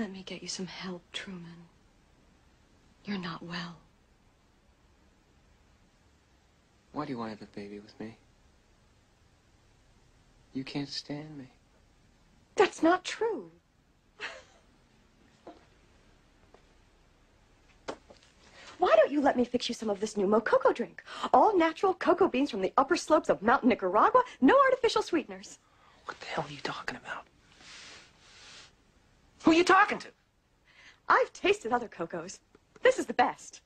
Let me get you some help, Truman. You're not well. Why do you want to have a baby with me? You can't stand me. That's not true. Why don't you let me fix you some of this new Mococo drink? All natural cocoa beans from the upper slopes of Mount Nicaragua, no artificial sweeteners. What the hell are you talking about? Who are you talking to? I've tasted other cocos. This is the best.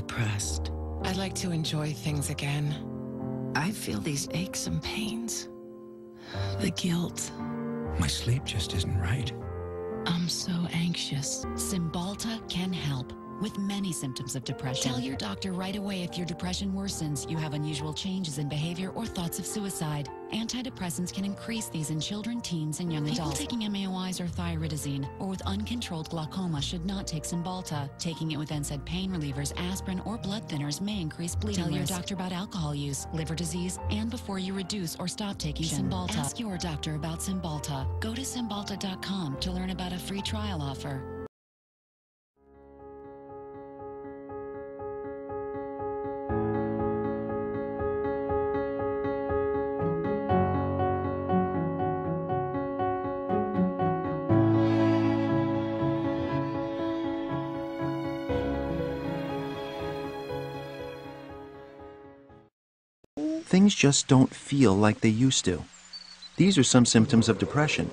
Depressed. I'd like to enjoy things again. I feel these aches and pains. The guilt. My sleep just isn't right. I'm so anxious. Cymbalta can help with many symptoms of depression. Tell your doctor right away if your depression worsens, you have unusual changes in behavior, or thoughts of suicide. Antidepressants can increase these in children, teens, and young People adults. People taking MAOIs or thioridazine or with uncontrolled glaucoma should not take Cymbalta. Taking it with NSAID pain relievers, aspirin, or blood thinners may increase bleeding Tell your risk. doctor about alcohol use, liver disease, and before you reduce or stop taking Cymbalta. Ask your doctor about Cymbalta. Go to Cymbalta.com to learn about a free trial offer. Things just don't feel like they used to. These are some symptoms of depression,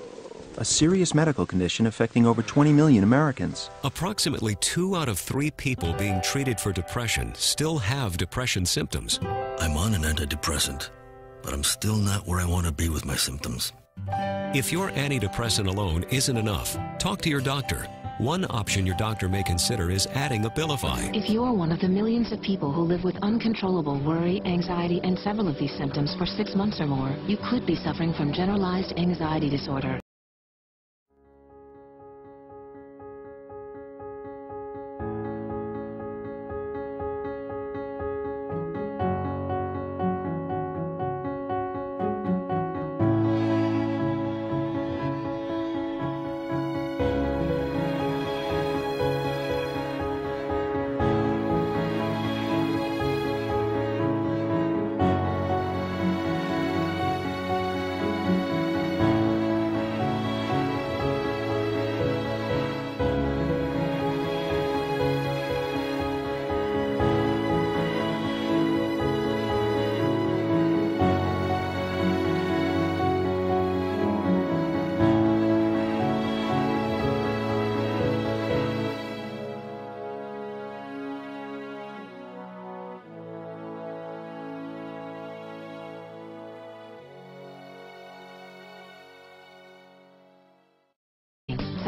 a serious medical condition affecting over 20 million Americans. Approximately two out of three people being treated for depression still have depression symptoms. I'm on an antidepressant, but I'm still not where I want to be with my symptoms. If your antidepressant alone isn't enough, talk to your doctor. One option your doctor may consider is adding Abilify. If you're one of the millions of people who live with uncontrollable worry, anxiety, and several of these symptoms for six months or more, you could be suffering from generalized anxiety disorder.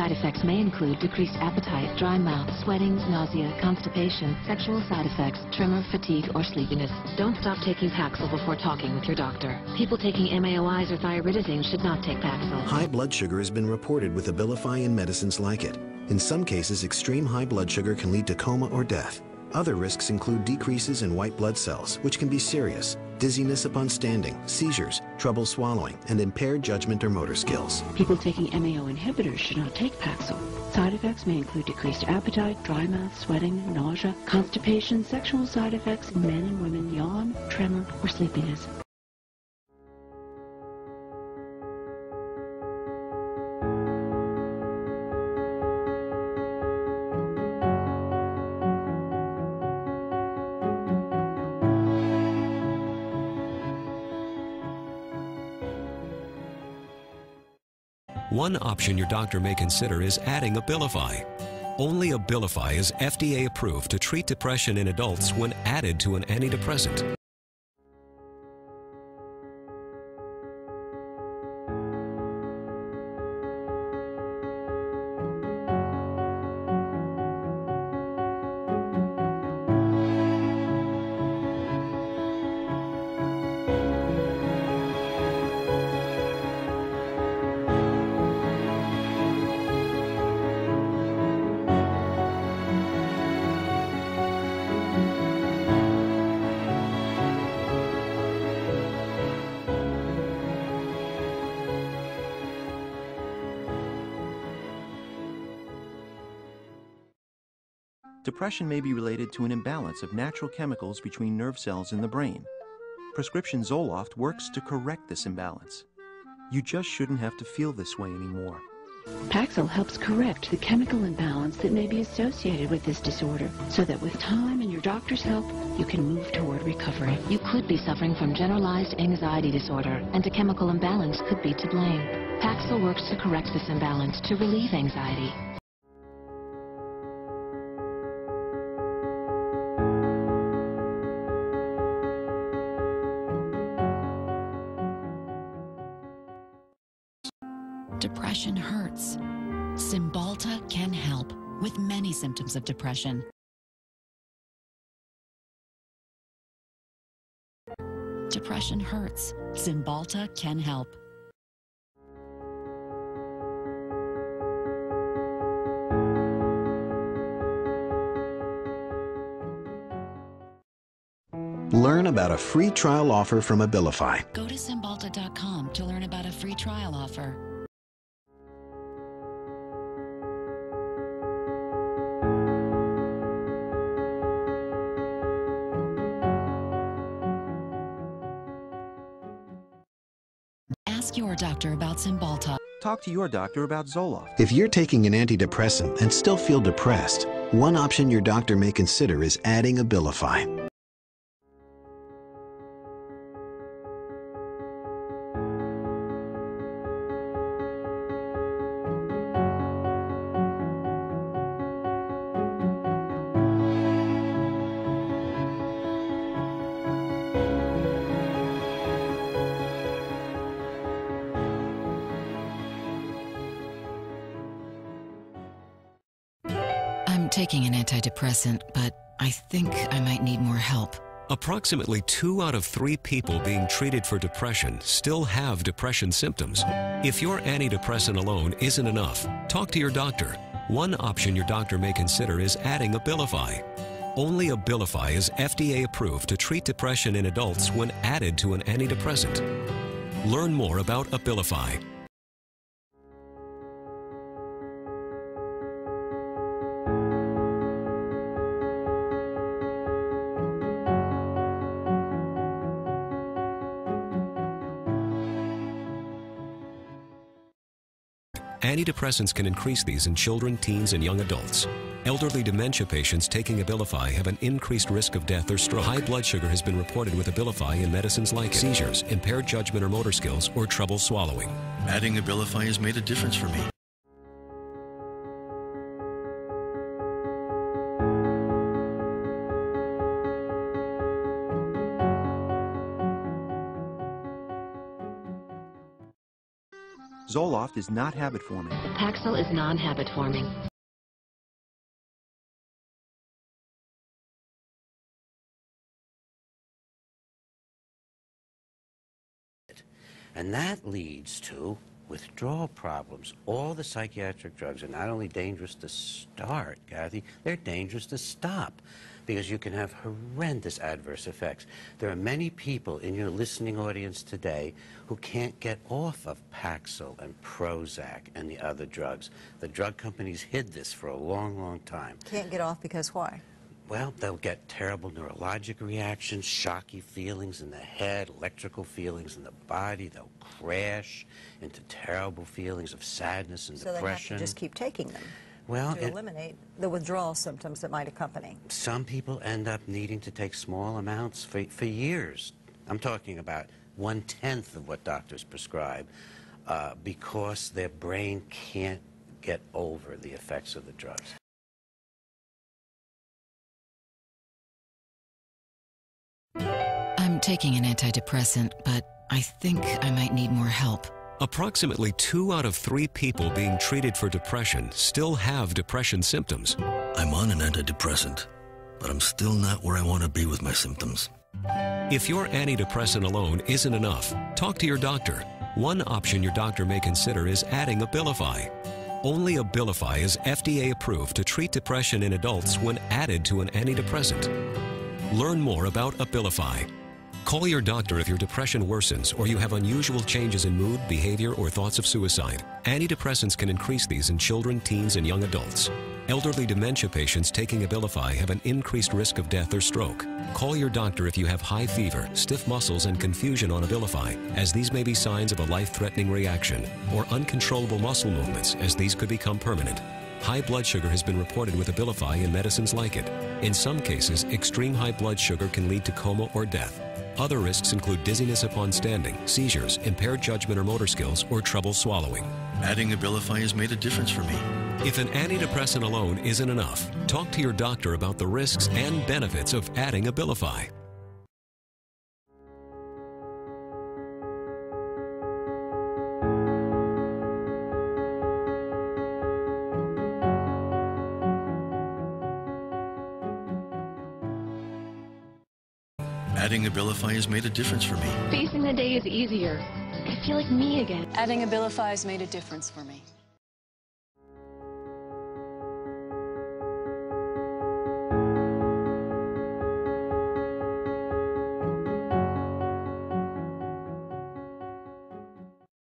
Side effects may include decreased appetite, dry mouth, sweating, nausea, constipation, sexual side effects, tremor, fatigue, or sleepiness. Don't stop taking Paxil before talking with your doctor. People taking MAOIs or thioridazine should not take Paxil. High blood sugar has been reported with Abilify and medicines like it. In some cases, extreme high blood sugar can lead to coma or death. Other risks include decreases in white blood cells, which can be serious, dizziness upon standing, seizures, trouble swallowing, and impaired judgment or motor skills. People taking MAO inhibitors should not take Paxil. Side effects may include decreased appetite, dry mouth, sweating, nausea, constipation, sexual side effects in men and women, yawn, tremor, or sleepiness. One option your doctor may consider is adding Abilify. Only Abilify is FDA approved to treat depression in adults when added to an antidepressant. Depression may be related to an imbalance of natural chemicals between nerve cells in the brain. Prescription Zoloft works to correct this imbalance. You just shouldn't have to feel this way anymore. Paxil helps correct the chemical imbalance that may be associated with this disorder so that with time and your doctor's help, you can move toward recovery. You could be suffering from generalized anxiety disorder, and a chemical imbalance could be to blame. Paxil works to correct this imbalance to relieve anxiety. Depression hurts. Cymbalta can help with many symptoms of depression. Depression hurts. Cymbalta can help. Learn about a free trial offer from Abilify. Go to Cymbalta.com to learn about a free trial offer. Talk to your doctor about Zoloft. If you're taking an antidepressant and still feel depressed, one option your doctor may consider is adding Abilify. Taking an antidepressant, but I think I might need more help. Approximately two out of three people being treated for depression still have depression symptoms. If your antidepressant alone isn't enough, talk to your doctor. One option your doctor may consider is adding Abilify. Only Abilify is FDA approved to treat depression in adults when added to an antidepressant. Learn more about Abilify. Antidepressants can increase these in children, teens, and young adults. Elderly dementia patients taking Abilify have an increased risk of death or stroke. High blood sugar has been reported with Abilify in medicines like seizures, impaired judgment or motor skills, or trouble swallowing. Adding Abilify has made a difference for me. Zoloft is not habit forming. Paxil is non-habit forming. And that leads to withdrawal problems. All the psychiatric drugs are not only dangerous to start, Kathy, they're dangerous to stop because you can have horrendous adverse effects. There are many people in your listening audience today who can't get off of Paxil and Prozac and the other drugs. The drug companies hid this for a long, long time. Can't get off because why? Well, they'll get terrible neurologic reactions, shocky feelings in the head, electrical feelings in the body. They'll crash into terrible feelings of sadness and So they have depression. to just keep taking them well, to it- eliminate the withdrawal symptoms that might accompany. some people end up needing to take small amounts for, for years. I'm talking about one tenth of what doctors prescribe uh, because their brain can't get over the effects of the drugs. I'm taking an antidepressant, but I think I might need more help. Approximately two out of three people being treated for depression still have depression symptoms. I'm on an antidepressant, but I'm still not where I want to be with my symptoms. If your antidepressant alone isn't enough, talk to your doctor. One option your doctor may consider is adding Abilify. Only Abilify is FDA approved to treat depression in adults when added to an antidepressant. Learn more about Abilify. Call your doctor if your depression worsens or you have unusual changes in mood, behavior, or thoughts of suicide. Antidepressants can increase these in children, teens, and young adults. Elderly dementia patients taking Abilify have an increased risk of death or stroke. Call your doctor if you have high fever, stiff muscles, and confusion on Abilify, as these may be signs of a life-threatening reaction, or uncontrollable muscle movements, as these could become permanent. High blood sugar has been reported with Abilify and medicines like it. In some cases, extreme high blood sugar can lead to coma or death. Other risks include dizziness upon standing, seizures, impaired judgment or motor skills, or trouble swallowing. Adding Abilify has made a difference for me. If an antidepressant alone isn't enough, talk to your doctor about the risks and benefits of adding Abilify. Adding Abilify has made a difference for me. Facing the day is easier. I feel like me again. Adding Abilify has made a difference for me.